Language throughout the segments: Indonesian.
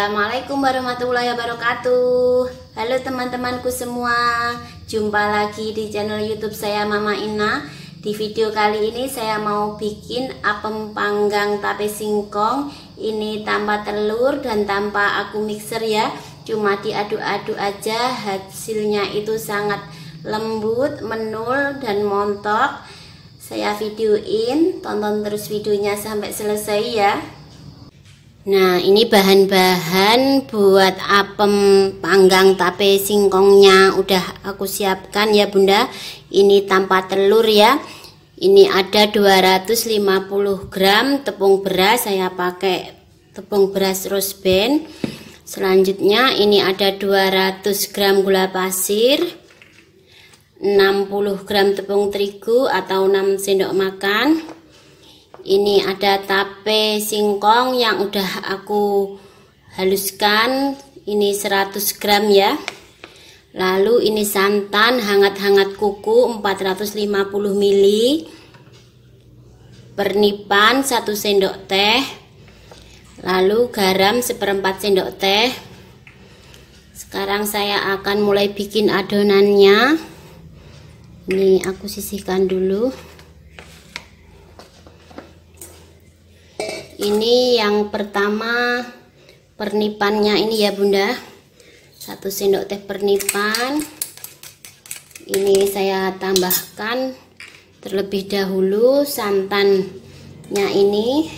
Assalamualaikum warahmatullahi wabarakatuh. Halo teman-temanku semua. Jumpa lagi di channel youtube saya Mama Ina. Di video kali ini saya mau bikin apem panggang tape singkong. Ini tanpa telur dan tanpa aku mixer ya. Cuma diaduk-aduk aja Hasilnya itu sangat lembut, menul, dan montok. Saya videoin Tonton terus videonya sampai selesai ya Nah ini bahan-bahan buat apem panggang tape singkongnya udah aku siapkan ya bunda. Ini tanpa telur ya. Ini ada 250 gram tepung beras. Saya pakai tepung beras band Selanjutnya ini ada 200 gram gula pasir 60 gram tepung terigu atau 6 sendok makan ini ada tape singkong yang udah aku haluskan. Ini 100 gram ya. Lalu ini santan hangat-hangat kuku 450 ml pernipan 1 sendok teh. Lalu garam seperempat sendok teh. Sekarang saya akan mulai bikin adonannya. Ini aku sisihkan dulu ini yang pertama pernipannya ini ya bunda. Satu sendok teh pernipan. Ini saya tambahkan terlebih dahulu santannya ini.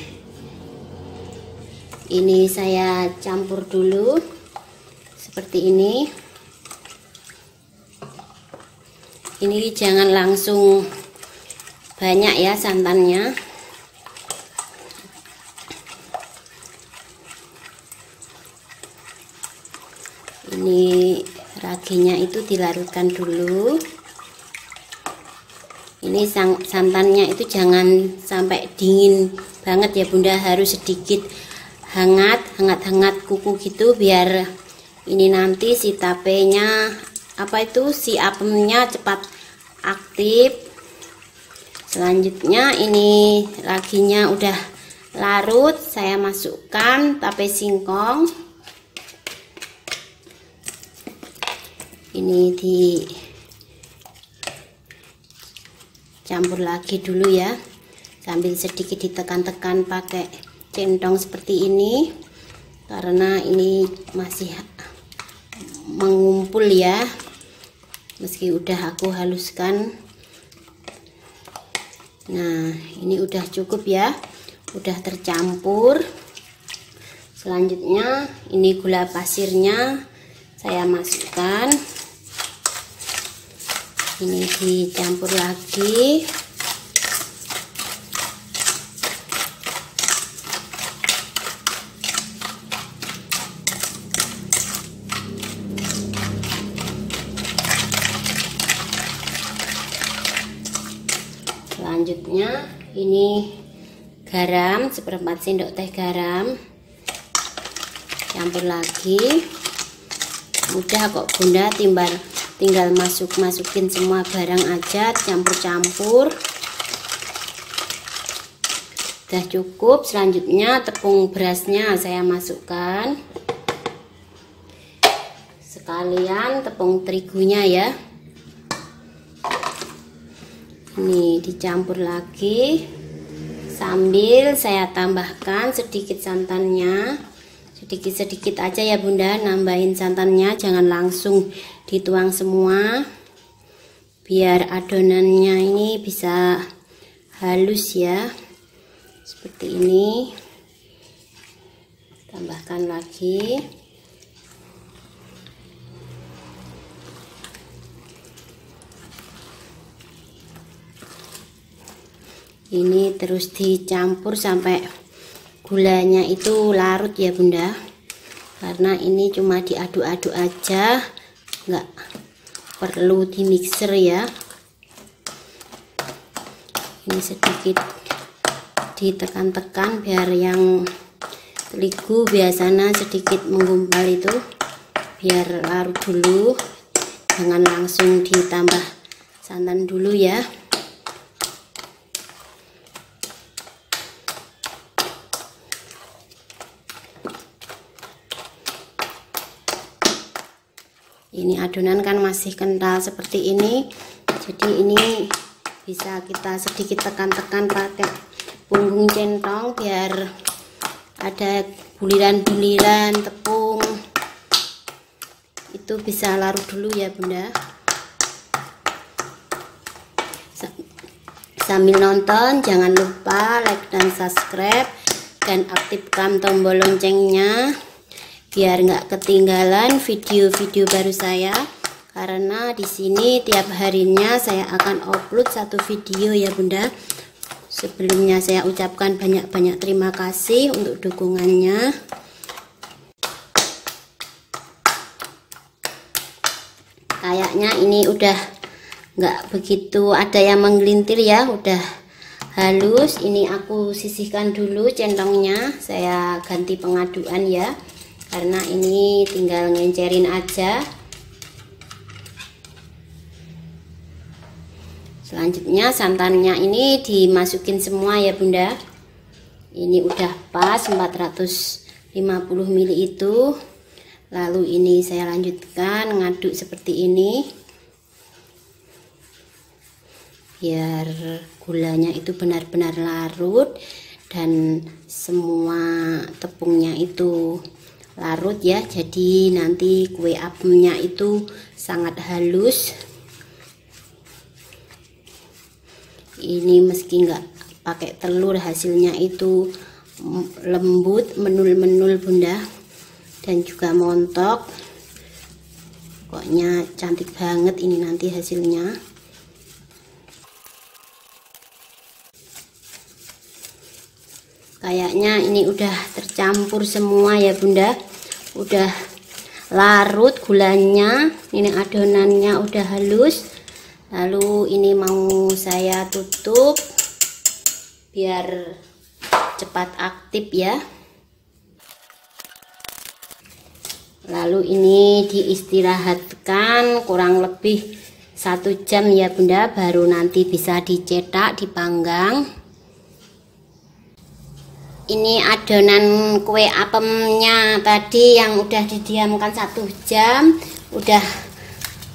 Ini saya campur dulu seperti ini. Ini jangan langsung banyak ya santannya ini raginya itu dilarutkan dulu. Ini sang, santannya itu jangan sampai dingin banget ya bunda. Harus sedikit hangat hangat-hangat kuku gitu biar ini nanti si tapenya apa itu si apemnya cepat aktif. Selanjutnya ini raginya udah larut saya masukkan tape singkong ini di campur lagi dulu ya. Sambil sedikit ditekan-tekan pakai centong seperti ini. Karena ini masih mengumpul ya. Meski udah aku haluskan. Nah ini udah cukup ya. Udah tercampur. Selanjutnya ini gula pasirnya saya masukkan. Ini dicampur lagi. Selanjutnya ini garam seperempat sendok teh garam. Campur lagi mudah kok bunda. Timbal tinggal masuk masukin semua barang aja campur-campur. Udah cukup. Selanjutnya tepung berasnya saya masukkan. Sekalian tepung terigunya ya. Ini dicampur lagi. Sambil saya tambahkan sedikit santannya sedikit-sedikit aja ya bunda. Nambahin santannya jangan langsung dituang semua. Biar adonannya ini bisa halus ya. Seperti ini. Tambahkan lagi. Ini terus dicampur sampai gulanya itu larut ya bunda. Karena ini cuma diaduk-aduk aja nggak perlu di mixer ya. Ini sedikit ditekan-tekan biar yang terigu biasanya sedikit menggumpal itu biar larut dulu. Jangan langsung ditambah santan dulu ya ini adonan kan masih kental seperti ini. Jadi ini bisa kita sedikit tekan-tekan pakai punggung centong biar ada buliran-buliran tepung. Itu bisa larut dulu ya bunda. Sambil nonton jangan lupa like dan subscribe. Dan aktifkan tombol loncengnya biar nggak ketinggalan video-video baru saya karena di sini tiap harinya saya akan upload satu video ya bunda. Sebelumnya saya ucapkan banyak-banyak terima kasih untuk dukungannya. Kayaknya ini udah nggak begitu ada yang menggelintir ya udah halus. Ini aku sisihkan dulu centongnya saya ganti pengaduan ya karena ini tinggal ngencerin aja. Selanjutnya santannya ini dimasukin semua ya bunda. Ini udah pas 450 ml itu. Lalu ini saya lanjutkan ngaduk seperti ini. Biar gulanya itu benar-benar larut dan semua tepungnya itu larut ya. Jadi nanti kue apemnya itu sangat halus. Ini meski nggak pakai telur hasilnya itu lembut menul-menul bunda. Dan juga montok. Pokoknya cantik banget ini nanti hasilnya kayaknya ini udah tercampur semua ya bunda. Udah larut gulanya ini adonannya udah halus. Lalu ini mau saya tutup biar cepat aktif ya. Lalu ini diistirahatkan kurang lebih satu jam ya bunda baru nanti bisa dicetak dipanggang ini adonan kue apemnya tadi yang udah didiamkan satu jam udah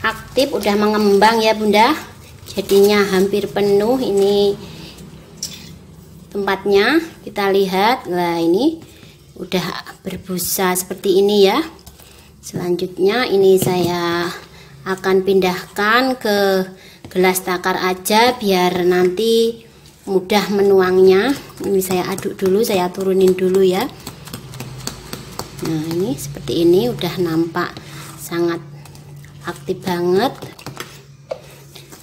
aktif udah mengembang ya bunda. Jadinya hampir penuh ini tempatnya. Kita lihat lah ini udah berbusa seperti ini ya. Selanjutnya ini saya akan pindahkan ke gelas takar aja biar nanti mudah menuangnya. Ini saya aduk dulu saya turunin dulu ya. Nah ini seperti ini udah nampak sangat aktif banget.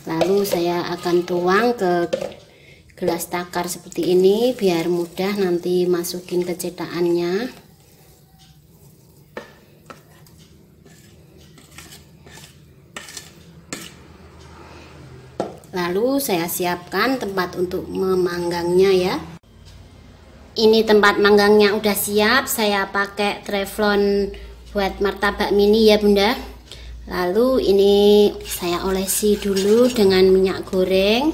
Lalu saya akan tuang ke gelas takar seperti ini biar mudah nanti masukin ke cetakannya lalu saya siapkan tempat untuk memanggangnya ya. Ini tempat manggangnya udah siap saya pakai treflon buat martabak mini ya bunda. Lalu ini saya olesi dulu dengan minyak goreng.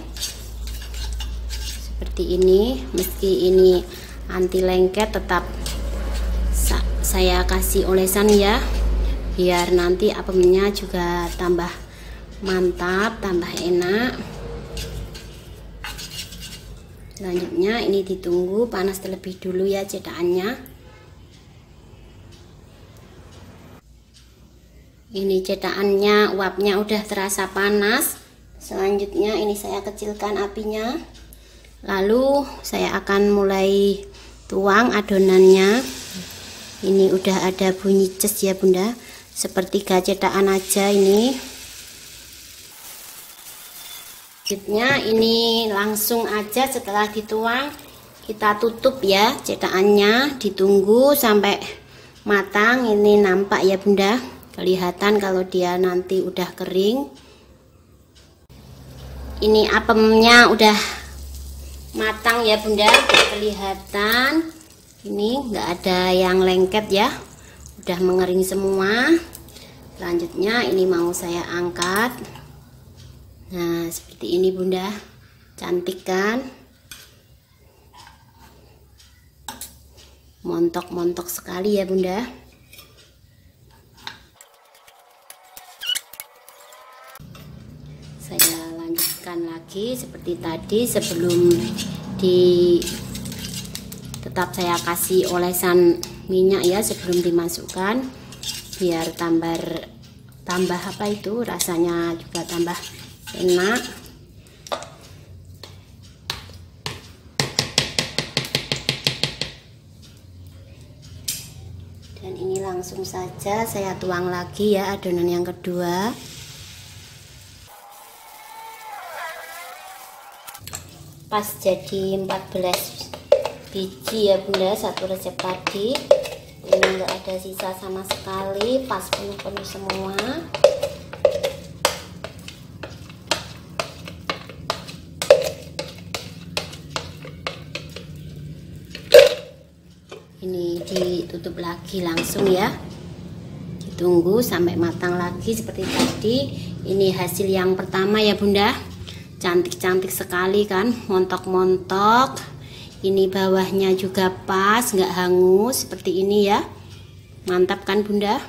Seperti ini meski ini anti lengket tetap saya kasih olesan ya. Biar nanti apemnya juga tambah mantap tambah enak selanjutnya ini ditunggu panas terlebih dulu ya cetakannya. Ini cetakannya uapnya udah terasa panas. Selanjutnya ini saya kecilkan apinya. Lalu saya akan mulai tuang adonannya. Ini udah ada bunyi ces ya bunda. Seperti cetakan aja ini selanjutnya ini langsung aja setelah dituang kita tutup ya cetakannya. Ditunggu sampai matang. Ini nampak ya bunda. Kelihatan kalau dia nanti udah kering. Ini apemnya udah matang ya bunda. Kelihatan. Ini enggak ada yang lengket ya. Udah mengering semua. Selanjutnya ini mau saya angkat nah seperti ini bunda. Cantik kan? Montok-montok sekali ya bunda. Saya lanjutkan lagi seperti tadi sebelum di tetap saya kasih olesan minyak ya sebelum dimasukkan. Biar tambah tambah apa itu? Rasanya juga tambah enak. Dan ini langsung saja saya tuang lagi ya adonan yang kedua. Pas jadi 14 biji ya bunda satu resep tadi. Ini enggak ada sisa sama sekali pas penuh-penuh semua ini ditutup lagi langsung ya. Ditunggu sampai matang lagi seperti tadi. Ini hasil yang pertama ya bunda. Cantik-cantik sekali kan? Montok-montok. Ini bawahnya juga pas nggak hangus seperti ini ya. Mantap kan bunda?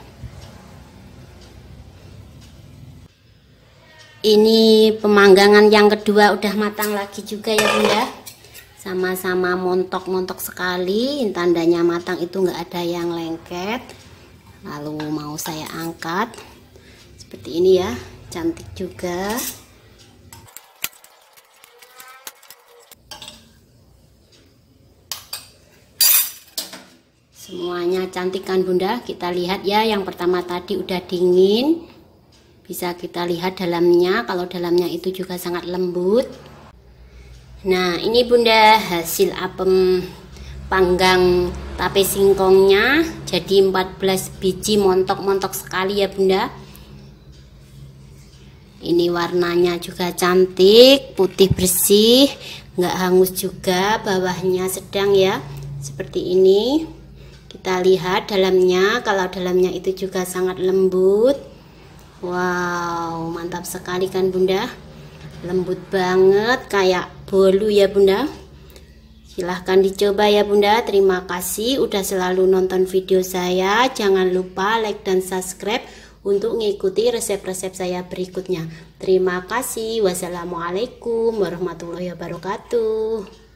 Ini pemanggangan yang kedua udah matang lagi juga ya bunda sama-sama montok-montok sekali. Tandanya matang itu nggak ada yang lengket. Lalu mau saya angkat. Seperti ini ya cantik juga. Semuanya cantik kan bunda? Kita lihat ya yang pertama tadi udah dingin. Bisa kita lihat dalamnya. Kalau dalamnya itu juga sangat lembut nah ini bunda hasil apem panggang tape singkongnya. Jadi 14 biji montok-montok sekali ya bunda. Ini warnanya juga cantik putih bersih nggak hangus juga bawahnya sedang ya seperti ini. Kita lihat dalamnya kalau dalamnya itu juga sangat lembut. Wow mantap sekali kan bunda? Lembut banget kayak bolu ya bunda. Silahkan dicoba ya bunda. Terima kasih udah selalu nonton video saya. Jangan lupa like dan subscribe untuk mengikuti resep-resep saya berikutnya. Terima kasih. Wassalamualaikum warahmatullahi wabarakatuh